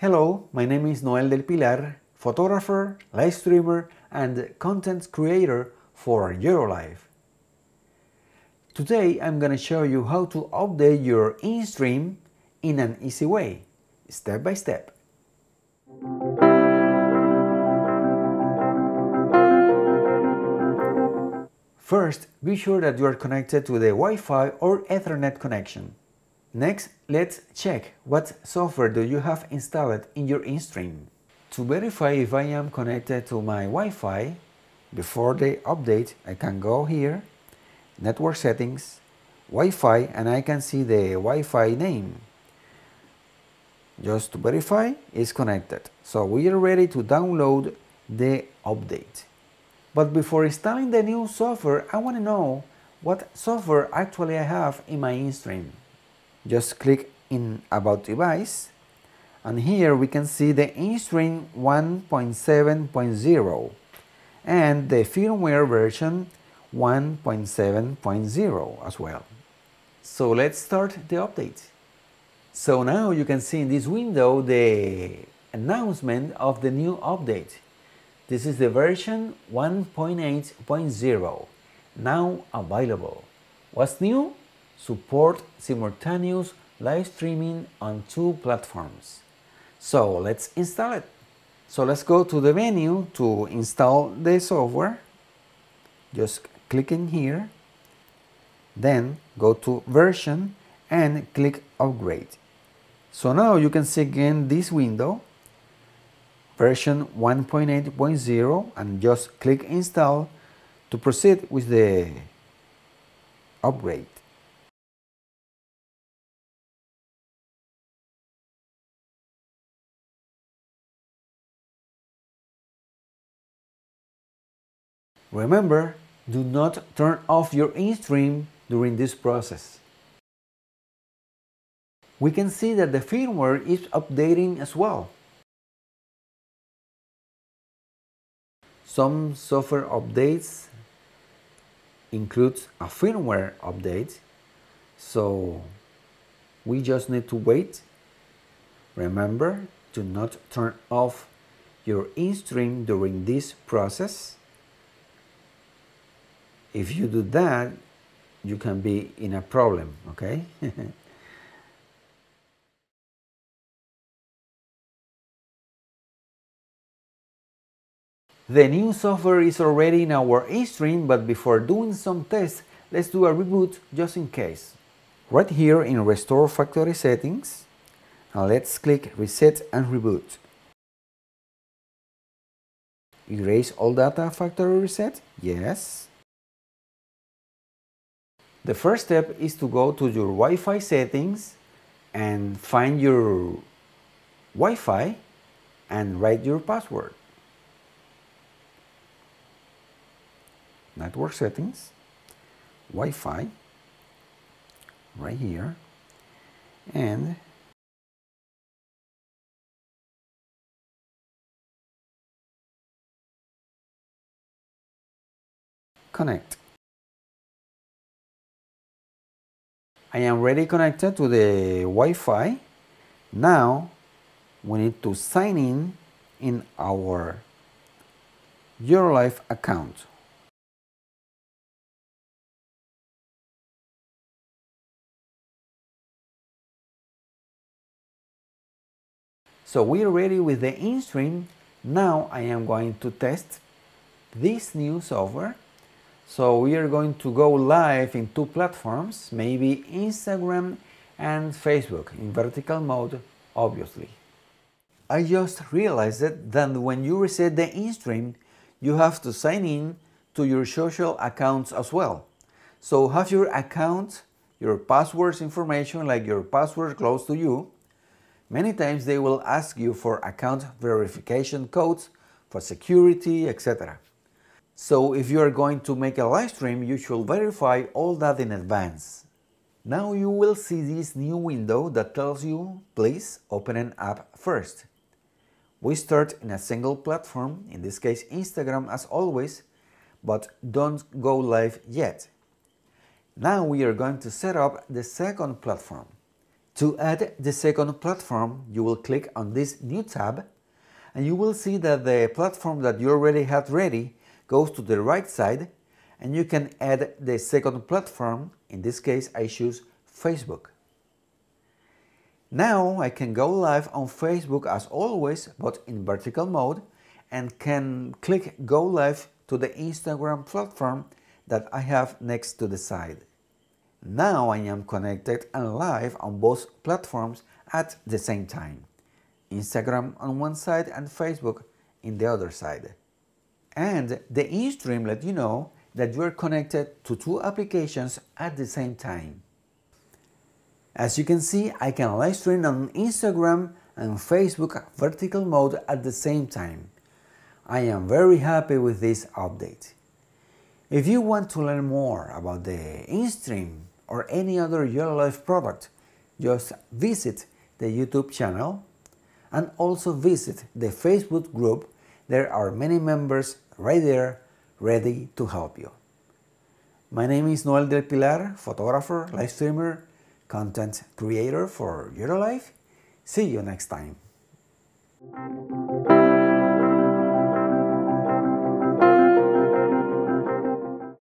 Hello, my name is Noel del Pilar, photographer, live streamer, and content creator for YoloLiv. Today I'm gonna show you how to update your InStream in an easy way, step by step. First, be sure that you are connected to the Wi-Fi or Ethernet connection. Next, let's check what software do you have installed in your InStream. To verify if I am connected to my Wi-Fi, before the update, I can go here, Network Settings, Wi-Fi, and I can see the Wi-Fi name. Just to verify, it's connected. So we are ready to download the update. But before installing the new software, I want to know what software actually I have in my InStream. Just click in About Device, and here we can see the InStream 1.7.0 and the firmware version 1.7.0 as well. So let's start the update. So now you can see in this window the announcement of the new update. This is the version 1.8.0, now available. What's new? Support simultaneous live streaming on two platforms. So let's install it. So let's go to the menu to install the software. Just click in here, then go to version and click upgrade. So now you can see again this window version 1.8.0 and just click install to proceed with the upgrade. Remember, do not turn off your InStream during this process. We can see that the firmware is updating as well. Some software updates include a firmware update, so we just need to wait. Remember to not turn off your InStream during this process. If you do that, you can be in a problem, okay? The new software is already in our InStream, but before doing some tests, let's do a reboot just in case. Right here in Restore Factory Settings, and let's click Reset and Reboot. Erase all data factory reset? Yes. The first step is to go to your Wi-Fi settings and find your Wi-Fi and write your password. network settings, Wi-Fi, right here, and connect. I am ready connected to the Wi-Fi. Now we need to sign in in our YoloLiv account. So we are ready with the InStream. Now I am going to test this new software. So we are going to go live in two platforms, maybe Instagram and Facebook in vertical mode, obviously. I just realized that when you reset the InStream, you have to sign in to your social accounts as well. So have your account, your passwords information like your password close to you, Many times they will ask you for account verification codes for security, etc. So if you are going to make a live stream, you should verify all that in advance. Now you will see this new window that tells you, please open an app first. We start in a single platform, in this case Instagram as always, but don't go live yet. Now we are going to set up the second platform, To add the second platform, you will click on this new tab and you will see that the platform that you already had ready goes to the right side and you can add the second platform. In this case, I choose Facebook. Now I can go live on Facebook as always, but in vertical mode and can click go live to the Instagram platform that I have next to the side. Now I am connected and live on both platforms at the same time. Instagram on one side and Facebook in the other side. And the InStream let you know that you are connected to two applications at the same time. As you can see, I can live stream on Instagram and Facebook vertical mode at the same time. I am very happy with this update. If you want to learn more about the InStream or any other YOLO product, just visit the YouTube channel and also visit the Facebook group. There are many members right there ready to help you. My name is Noel del Pilar, photographer, live streamer, content creator for YoloLiv. See you next time.